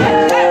Hey, hey.